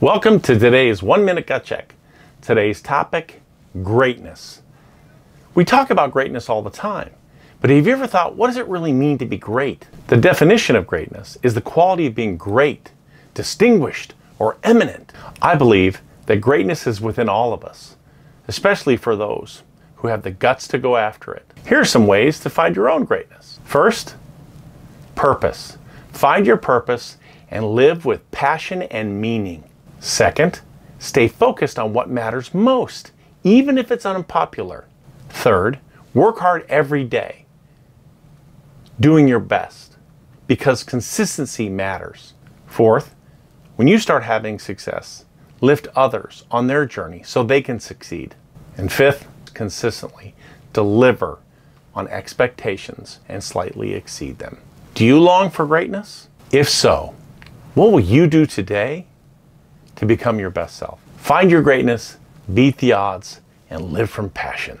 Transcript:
Welcome to today's One Minute Gut Check. Today's topic greatness. We talk about greatness all the time, but have you ever thought, what does it really mean to be great? The definition of greatness is the quality of being great, distinguished, or eminent. I believe that greatness is within all of us, especially for those who have the guts to go after it. Here are some ways to find your own greatness. First, purpose. Find your purpose and live with passion and meaning. Second, stay focused on what matters most, even if it's unpopular. Third, work hard every day, doing your best, because consistency matters. Fourth, when you start having success, lift others on their journey so they can succeed. And fifth, consistently deliver on expectations and slightly exceed them. Do you long for greatness? If so, what will you do today to become your best self? Find your greatness, beat the odds, and live from passion.